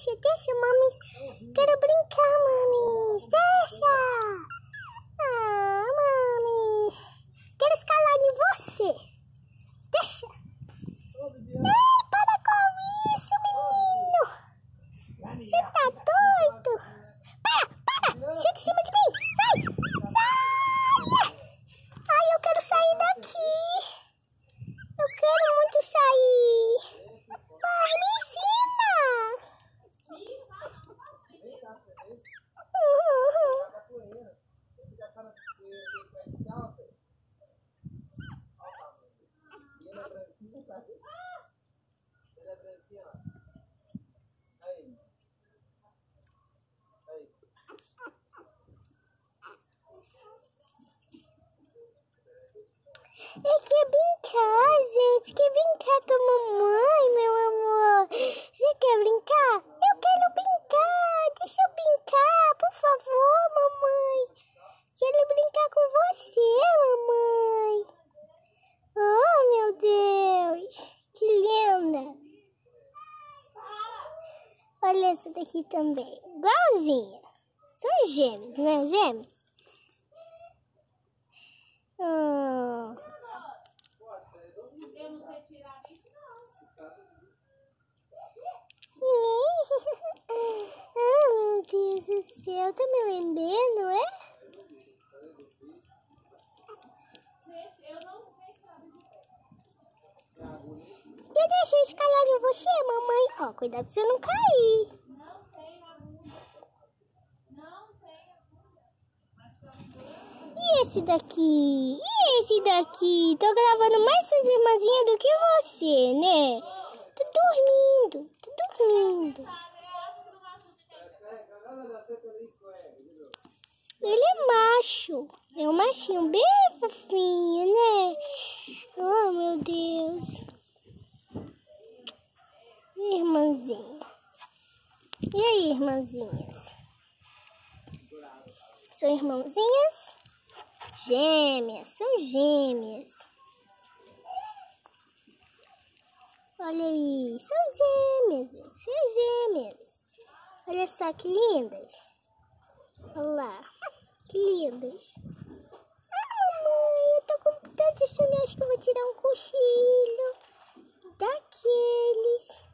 deixa, deixa, mames. Quero brincar, mames. Deixa. Ah, mames. Quero escalar em você. Deixa. Ei, para com isso, menino. Você tá doido? Para, para. Senta em cima de mim. Sai, sai. Ai, eu quero sair daqui. Eu quero muito sair. Pai, me ensina. Uhum. Eu quer brincar, gente. Quer brincar com a mamãe, meu amor? Você quer brincar? Eu quero brincar. Deixa eu brincar, por favor, mamãe. Quero brincar com você, mamãe. Oh, meu Deus. Que linda. Olha essa daqui também. Igualzinha. São gêmeos, né? Gêmeos. Oh. Eu não sei tirar isso, não. ah, meu Céu, tá me lembrando, é? Eu Eu deixei escalar em você, mamãe. Ó, cuidado pra você não cair. E esse daqui? E esse daqui? Tô gravando mais suas irmãzinhas do que você, né? Tá dormindo, tá dormindo. Eu acho que não vai fazer Ele é macho. É um machinho bem fofinho, né? Oh, meu Deus. Irmãzinha. E aí, irmãzinhas? São irmãzinhas? Gêmeas, são gêmeas. Olha aí, são gêmeas, são gêmeas. Olha só que lindas. Olha lá, que lindas. Ah, mamãe, eu tô com tanta sono, acho que eu vou tirar um cochilo daqueles.